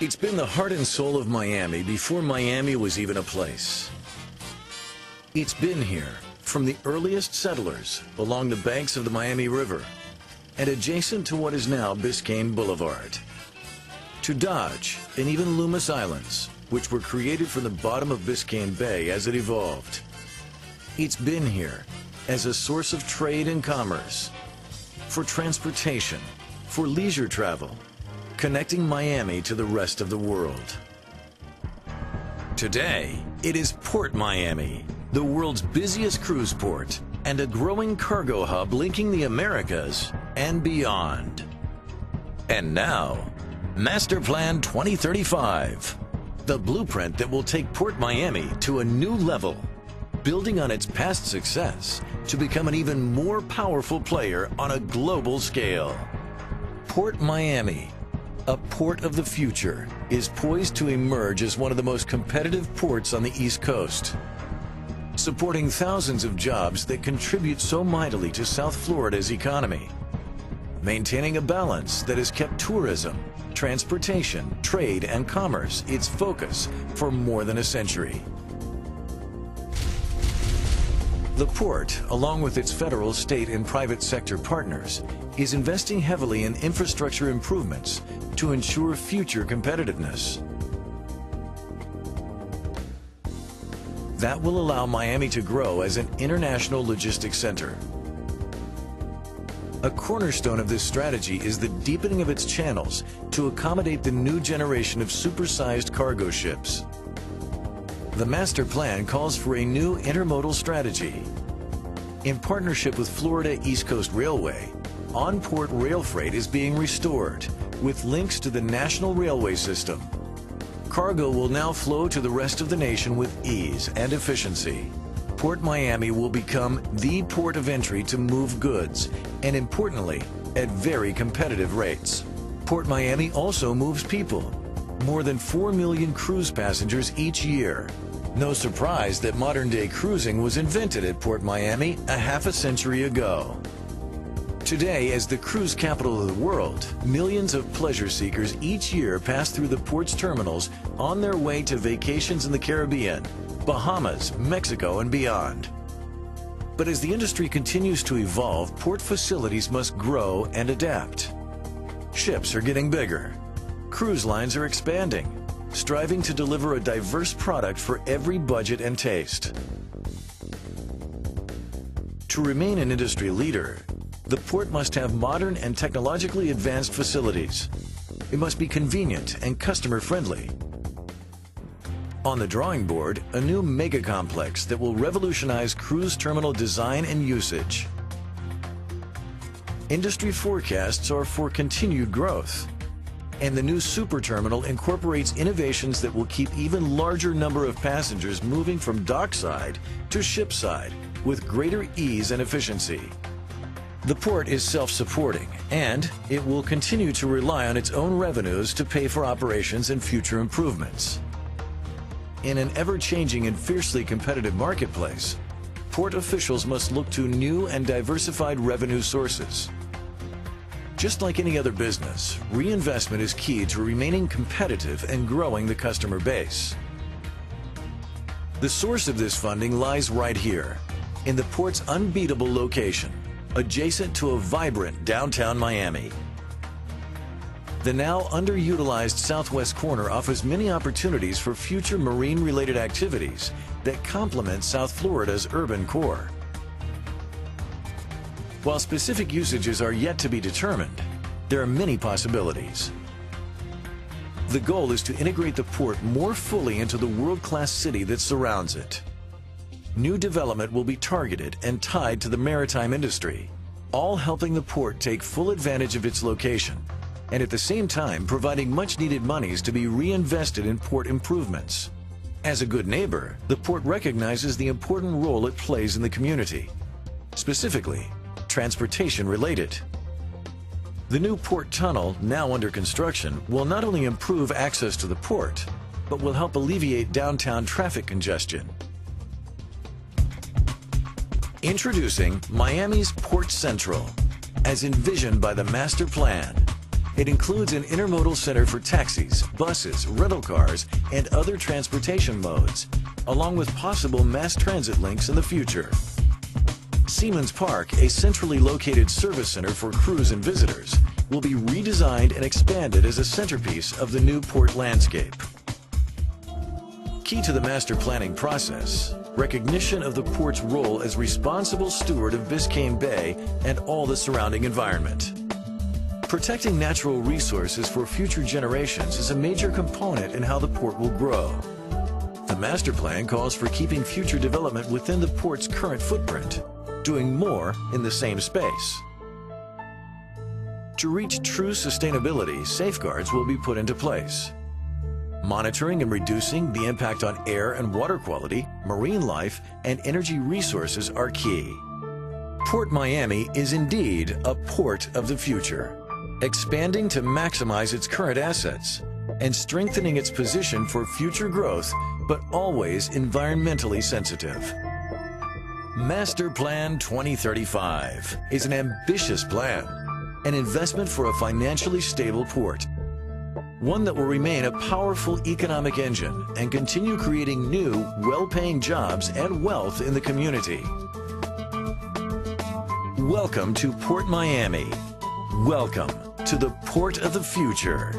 It's been the heart and soul of Miami before Miami was even a place. It's been here from the earliest settlers along the banks of the Miami River and adjacent to what is now Biscayne Boulevard. To Dodge and even Lummus Islands, which were created from the bottom of Biscayne Bay as it evolved. It's been here as a source of trade and commerce, for transportation, for leisure travel, connecting Miami to the rest of the world. Today, it is Port Miami, the world's busiest cruise port and a growing cargo hub linking the Americas and beyond. And now, Master Plan 2035, the blueprint that will take Port Miami to a new level, building on its past success to become an even more powerful player on a global scale. Port Miami, a port of the future, is poised to emerge as one of the most competitive ports on the East Coast, supporting thousands of jobs that contribute so mightily to South Florida's economy, maintaining a balance that has kept tourism, transportation, trade, and commerce its focus for more than a century. The port, along with its federal, state, and private sector partners, is investing heavily in infrastructure improvements to ensure future competitiveness. That will allow Miami to grow as an international logistics center. A cornerstone of this strategy is the deepening of its channels to accommodate the new generation of supersized cargo ships. The master plan calls for a new intermodal strategy. In partnership with Florida East Coast Railway, on-port rail freight is being restored with links to the national railway system. Cargo will now flow to the rest of the nation with ease and efficiency. Port Miami will become the port of entry to move goods, and importantly, at very competitive rates. Port Miami also moves people. More than 4 million cruise passengers each year, no surprise that modern-day cruising was invented at Port Miami a half a century ago. Today, as the cruise capital of the world, millions of pleasure seekers each year pass through the port's terminals on their way to vacations in the Caribbean, Bahamas, Mexico, and beyond. But as the industry continues to evolve, port facilities must grow and adapt. Ships are getting bigger. Cruise lines are expanding striving to deliver a diverse product for every budget and taste. To remain an industry leader, the port must have modern and technologically advanced facilities. It must be convenient and customer-friendly. On the drawing board, a new mega complex that will revolutionize cruise terminal design and usage. Industry forecasts are for continued growth and the new super terminal incorporates innovations that will keep even larger number of passengers moving from dockside to shipside with greater ease and efficiency. The port is self-supporting, and it will continue to rely on its own revenues to pay for operations and future improvements. In an ever-changing and fiercely competitive marketplace, port officials must look to new and diversified revenue sources. Just like any other business, reinvestment is key to remaining competitive and growing the customer base. The source of this funding lies right here, in the port's unbeatable location, adjacent to a vibrant downtown Miami. The now underutilized southwest corner offers many opportunities for future marine-related activities that complement South Florida's urban core. While specific usages are yet to be determined, there are many possibilities. The goal is to integrate the port more fully into the world-class city that surrounds it. New development will be targeted and tied to the maritime industry, all helping the port take full advantage of its location, and at the same time providing much-needed monies to be reinvested in port improvements. As a good neighbor, the port recognizes the important role it plays in the community. Specifically, transportation related. The new port tunnel, now under construction, will not only improve access to the port, but will help alleviate downtown traffic congestion. Introducing Miami's Port Central, as envisioned by the master plan. It includes an intermodal center for taxis, buses, rental cars, and other transportation modes, along with possible mass transit links in the future. Seaman's Park, a centrally located service center for crews and visitors, will be redesigned and expanded as a centerpiece of the new port landscape. Key to the master planning process, recognition of the port's role as responsible steward of Biscayne Bay and all the surrounding environment. Protecting natural resources for future generations is a major component in how the port will grow. The master plan calls for keeping future development within the port's current footprint, doing more in the same space. To reach true sustainability, safeguards will be put into place. Monitoring and reducing the impact on air and water quality, marine life, and energy resources are key. Port Miami is indeed a port of the future expanding to maximize its current assets, and strengthening its position for future growth, but always environmentally sensitive. Master Plan 2035 is an ambitious plan, an investment for a financially stable port, one that will remain a powerful economic engine and continue creating new, well-paying jobs and wealth in the community. Welcome to Port Miami. Welcome to the port of the future.